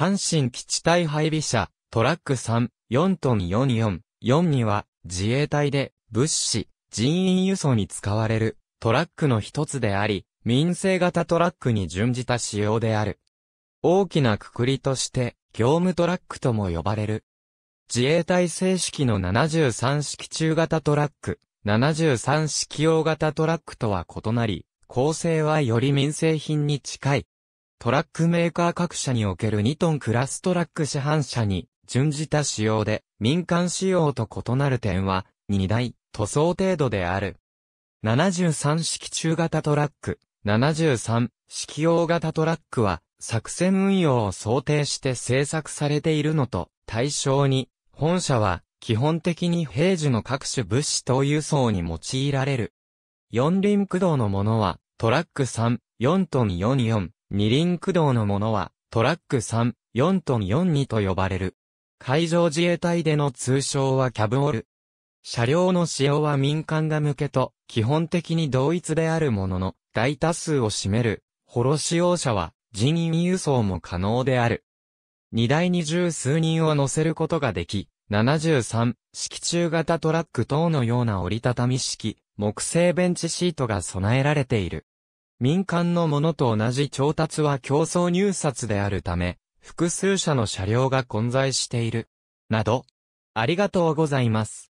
阪神基地隊配備車、トラック3、4トン44、4には、自衛隊で、物資、人員輸送に使われる、トラックの一つであり、民生型トラックに準じた仕様である。大きなくくりとして、業務トラックとも呼ばれる。自衛隊正式の73式中型トラック、73式大型トラックとは異なり、構成はより民生品に近い。トラックメーカー各社における2トンクラストラック市販車に準じた仕様で、民間仕様と異なる点は、2台、塗装程度である。73式中型トラック、73式大型トラックは、作戦運用を想定して製作されているのと、対象に、本社は、基本的に平時の各種物資等輸送に用いられる。四輪駆動のものは、トラック3、4トン44、二輪駆動のものは、トラック3、4トン42と呼ばれる。海上自衛隊での通称はキャブオル。車両の使用は民間が向けと、基本的に同一であるものの、大多数を占める、ホロ使用者は、人員輸送も可能である。荷台に十数人を乗せることができ、73、式中型トラック等のような折りたたみ式、木製ベンチシートが備えられている。民間のものと同じ調達は競争入札であるため、複数社の車両が混在している。など、ありがとうございます。